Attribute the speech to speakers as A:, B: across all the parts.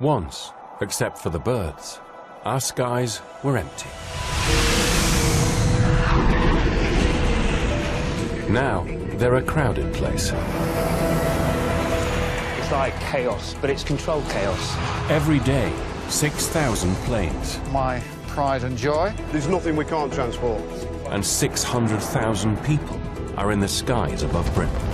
A: Once, except for the birds, our skies were empty. Now, they're a crowded place.
B: It's like chaos, but it's controlled chaos.
A: Every day, 6,000 planes
C: My pride and joy.
D: There's nothing we can't transport.
A: and 600,000 people are in the skies above Britain.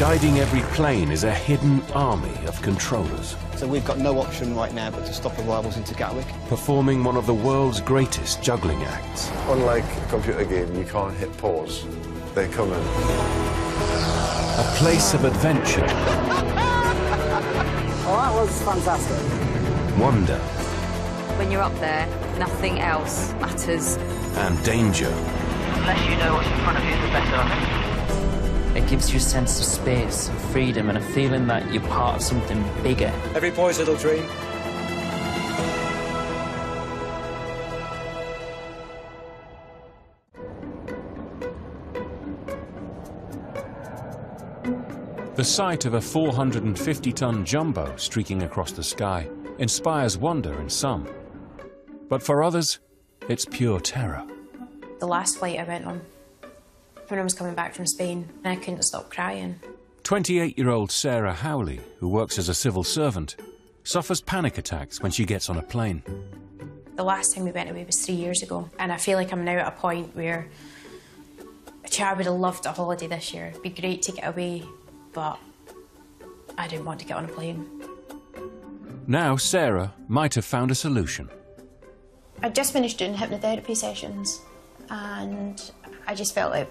A: Guiding every plane is a hidden army of controllers,
B: So we've got no option right now but to stop arrivals into Gatwick.
A: performing one of the world's greatest juggling acts.
D: Unlike a computer game, you can't hit pause. They come in.
A: A place of adventure,
E: Well, that was fantastic.
A: wonder,
F: When you're up there, nothing else matters.
A: and danger.
G: Unless you know what's in front of you, the better, I think.
H: It gives you a sense of space and freedom and a feeling that you're part of something bigger.
B: Every boy's little dream.
A: The sight of a 450-ton jumbo streaking across the sky inspires wonder in some. But for others, it's pure terror.
I: The last flight I went on, when I was coming back from Spain, and I couldn't stop crying.
A: 28-year-old Sarah Howley, who works as a civil servant, suffers panic attacks when she gets on a plane.
I: The last time we went away was three years ago, and I feel like I'm now at a point where Gee, I would have loved a holiday this year. It'd be great to get away, but I didn't want to get on a plane.
A: Now Sarah might have found a solution.
I: I'd just finished doing hypnotherapy sessions, and I just felt it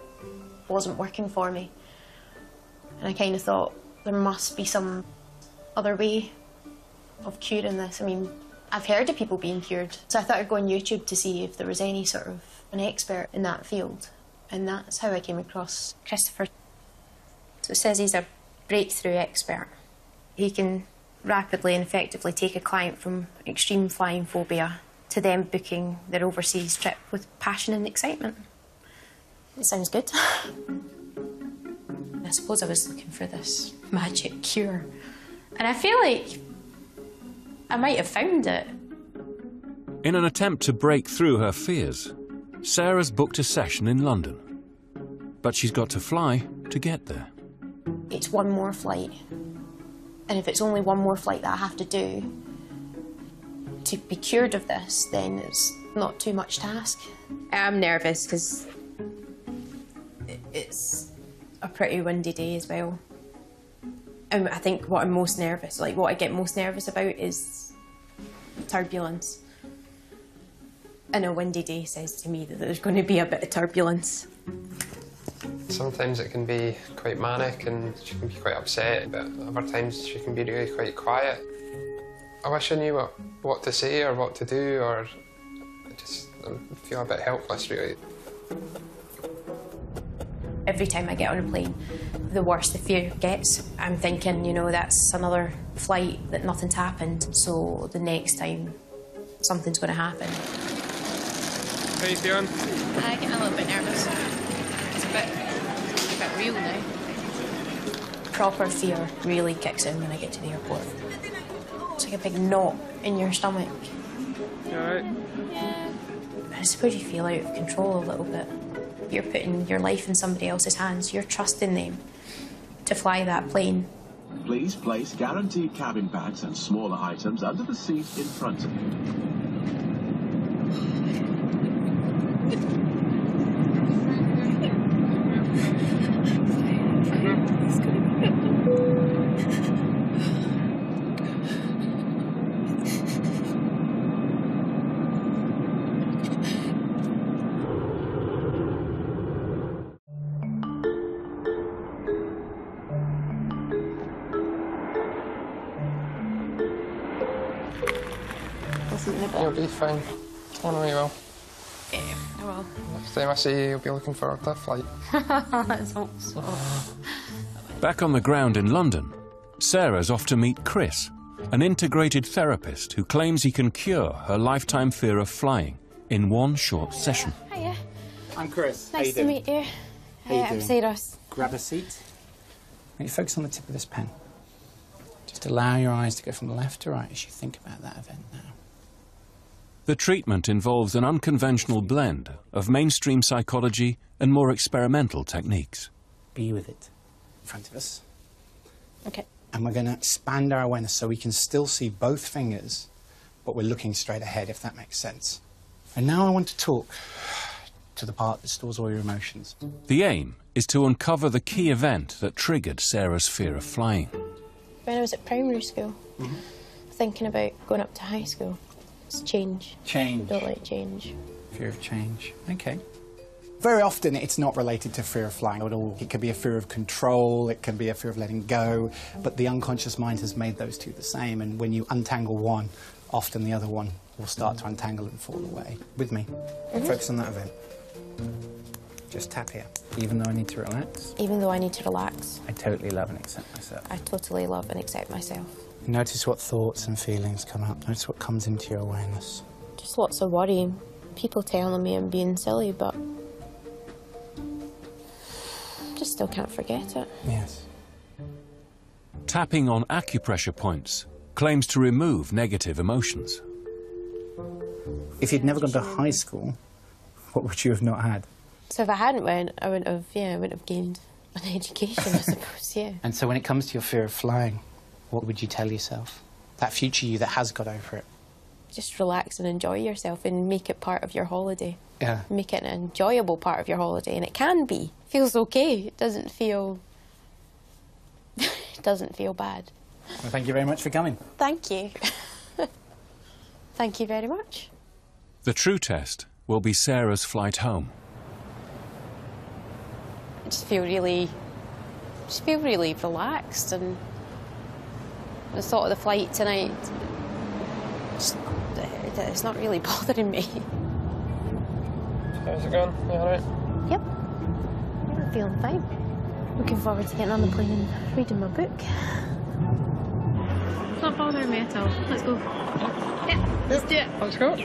I: wasn't working for me. And I kind of thought there must be some other way of curing this. I mean, I've heard of people being cured, so I thought I'd go on YouTube to see if there was any sort of an expert in that field. And that's how I came across Christopher. So it says he's a breakthrough expert. He can rapidly and effectively take a client from extreme flying phobia to them booking their overseas trip with passion and excitement. It sounds good. I suppose I was looking for this magic cure. And I feel like I might have found it.
A: In an attempt to break through her fears, Sarah's booked a session in London. But she's got to fly to get there.
I: It's one more flight. And if it's only one more flight that I have to do to be cured of this, then it's not too much to ask. I'm nervous because it's a pretty windy day as well. And I think what I'm most nervous, like what I get most nervous about is turbulence. And a windy day says to me that there's going to be a bit of turbulence.
J: Sometimes it can be quite manic and she can be quite upset, but other times she can be really quite quiet. I wish I knew what, what to say or what to do, or I just feel a bit helpless, really.
I: Every time I get on a plane, the worse the fear gets. I'm thinking, you know, that's another flight that nothing's happened. So the next time something's going to happen.
J: How you feeling?
I: I'm getting a little bit nervous. It's a bit, a bit real now. Proper fear really kicks in when I get to the airport. It's like a big knot in your stomach.
J: You alright?
I: I suppose you feel out of control a little bit. You're putting your life in somebody else's hands. You're trusting them to fly that plane.
K: Please place guaranteed cabin bags and smaller items under the seat in front of you.
J: You'll be fine. Oh no, you will.
I: Yeah, well,
J: Next time I see you, you'll be looking for a cliff flight.
I: let's hope so.
A: Back on the ground in London, Sarah's off to meet Chris, an integrated therapist who claims he can cure her lifetime fear of flying in one short session.
I: Hiya.
E: I'm Chris. How
I: Nice
E: you
I: to
E: doing?
I: meet you.
E: How you
I: I'm
E: doing?
I: Cyrus.
E: Grab a seat. Now you focus on the tip of this pen. Just allow your eyes to go from left to right as you think about that event now.
A: The treatment involves an unconventional blend of mainstream psychology and more experimental techniques.
E: Be with it in front of us.
I: Okay.
E: And we're going to expand our awareness so we can still see both fingers, but we're looking straight ahead, if that makes sense. And now I want to talk to the part that stores all your emotions.
A: The aim is to uncover the key event that triggered Sarah's fear of flying.
I: When I was at primary school, mm-hmm. thinking about going up to high school, it's change.
E: Change.
I: Don't like change.
E: Fear of change. Okay. Very often it's not related to fear of flying at all. It could be a fear of control, it can be a fear of letting go, but the unconscious mind has made those two the same, and when you untangle one, often the other one will start to untangle and fall away. With me. Mm-hmm. Focus on that event. Just tap here. Even though I need to relax,
I: Even though I need to relax,
E: I totally love and accept myself.
I: I totally love and accept myself.
E: Notice what thoughts and feelings come up. Notice what comes into your awareness.
I: Just lots of worry. People telling me I'm being silly, but just still can't forget it.
E: Yes.
A: Tapping on acupressure points claims to remove negative emotions.
E: If you'd never gone to high school, what would you have not had?
I: So if I hadn't went, I wouldn't have. Yeah, I wouldn't have gained an education, I suppose. Yeah.
E: And so when it comes to your fear of flying, what would you tell yourself? That future you that has got over it.
I: Just relax and enjoy yourself, and make it part of your holiday.
E: Yeah.
I: Make it an enjoyable part of your holiday, and it can be. Feels okay. It doesn't feel. it doesn't feel bad.
E: Well, thank you very much for coming.
I: Thank you. Thank you very much.
A: The true test will be Sarah's flight home.
I: I just feel really, just feel really relaxed, and the thought of the flight tonight, just, uh, it's not really bothering me.
J: How's it going? You alright?
I: Yep, I'm feeling fine. Looking forward to getting on the plane and reading my book. It's not bothering me at all. Let's go. Yeah, let's do it.
J: Let's go.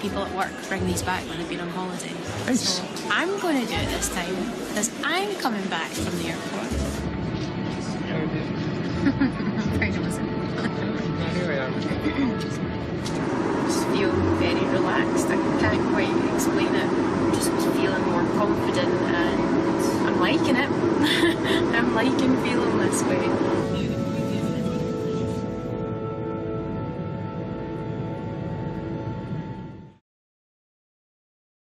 L: People at work bring these back when they've been on holiday.
J: Nice.
L: So I'm going to do it this time because I'm coming back from the airport. feel very relaxed. I can't quite explain it. I'm Just feeling more confident and I'm liking it. I'm liking feeling this way.